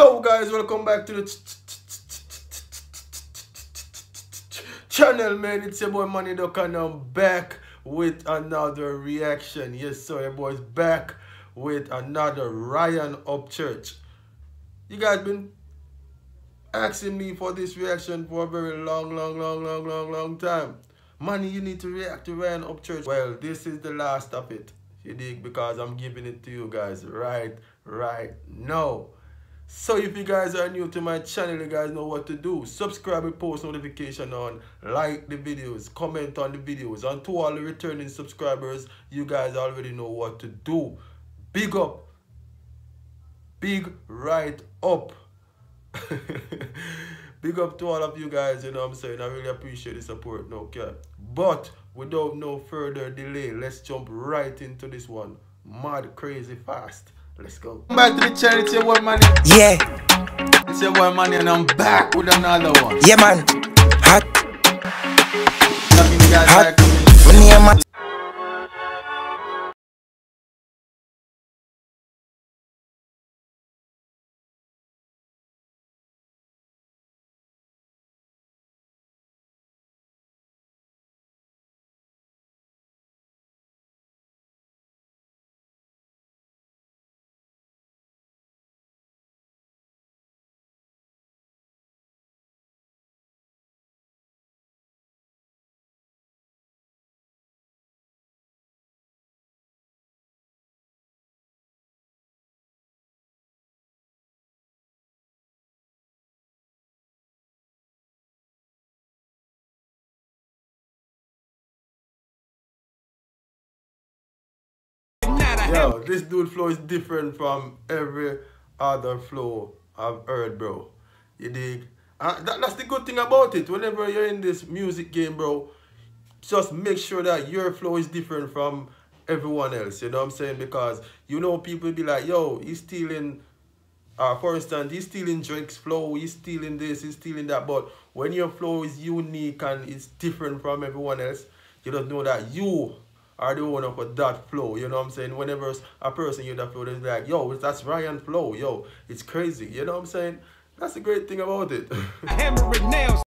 Yo guys, welcome back to the channel man. It's your boy Manny Duck and I'm back with another reaction. Yes sir, your boy's back with another Ryan Upchurch. You guys been asking me for this reaction for a very long, long, long, long, long, long time. Money, you need to react to Ryan Upchurch. Well, this is the last of it. You dig? Because I'm giving it to you guys right, right now. So if you guys are new to my channel, you guys know what to do. Subscribe and post notification on, like the videos, comment on the videos. And to all the returning subscribers, you guys already know what to do. Big up. Big right up. Big up to all of you guys, you know what I'm saying? I really appreciate the support, no cap. But without no further delay, let's jump right into this one. Mad, crazy, fast. Let's go. Back to the channel, it's your boy Manny. Yeah, It's your boy Manny, and I'm back with another one. yeah, man. Hot, Love hot. Yo, this dude flow is different from every other flow I've heard, bro. You dig? Uh, that, that's the good thing about it. Whenever you're in this music game, bro, just make sure that your flow is different from everyone else. You know what I'm saying? Because you know people be like, yo, he's stealing. Uh, for instance, he's stealing Drake's flow, he's stealing this, he's stealing that. But when your flow is unique and it's different from everyone else, you don't know that you are the owner for that flow. You know what I'm saying? Whenever a person hear that flow, they're like, yo, that's Ryan flow. Yo, it's crazy. You know what I'm saying? That's the great thing about it.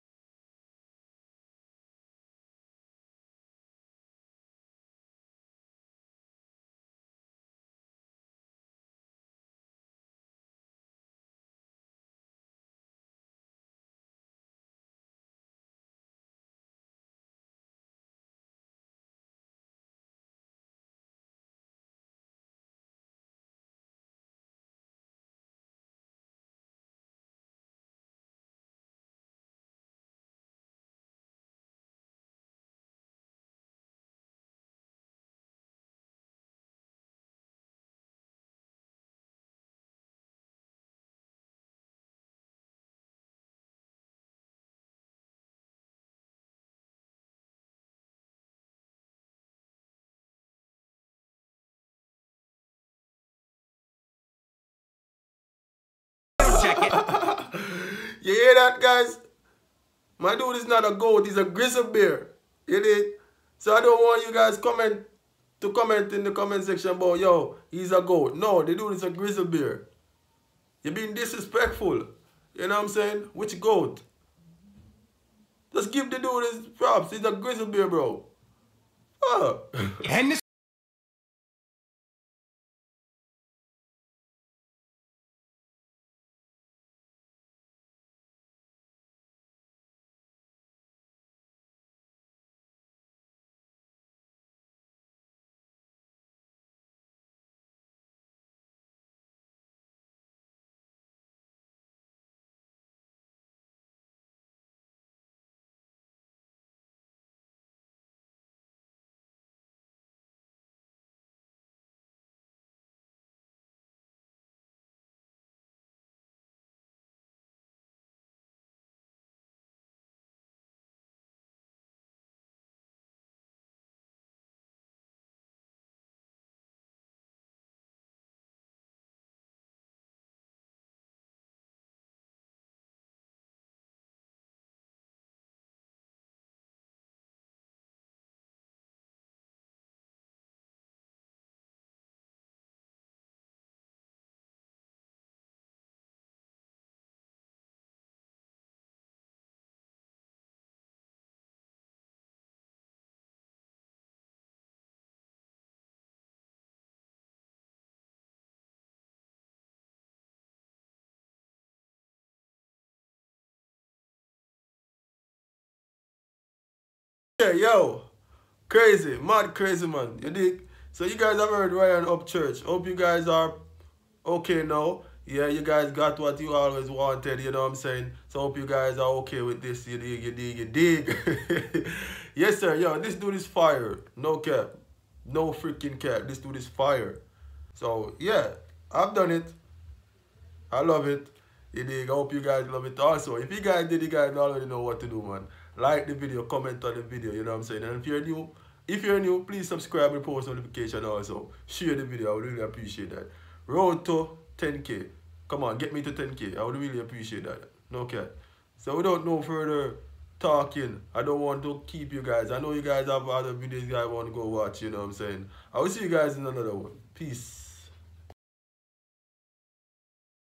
hammering nails. Check it. You hear that, guys? My dude is not a goat, he's a grizzly bear. You did? So I don't want you guys comment to comment in the comment section about, yo, he's a goat. No, the dude is a grizzly bear. You're being disrespectful. You know what I'm saying? Which goat? Just give the dude his props. He's a grizzly bear, bro. Oh. Yeah, yo. Crazy. Mad crazy, man. You dig? So you guys have heard Ryan Upchurch. Hope you guys are okay now. Yeah, you guys got what you always wanted, you know what I'm saying? So hope you guys are okay with this. You dig, you dig, you dig. yes, sir. Yo, this dude is fire. No cap. No freaking cap. This dude is fire. So, yeah, I've done it. I love it. You dig? I hope you guys love it also. If you guys did, you guys already know what to do, man. Like the video, comment on the video, you know what I'm saying? And if you're new, if you're new, please subscribe and post notification also. Share the video, I would really appreciate that. Road to 10k. Come on, get me to 10k. I would really appreciate that. No cap. So without no further talking, I don't want to keep you guys. I know you guys have other videos you guys want to go watch, you know what I'm saying? I will see you guys in another one. Peace.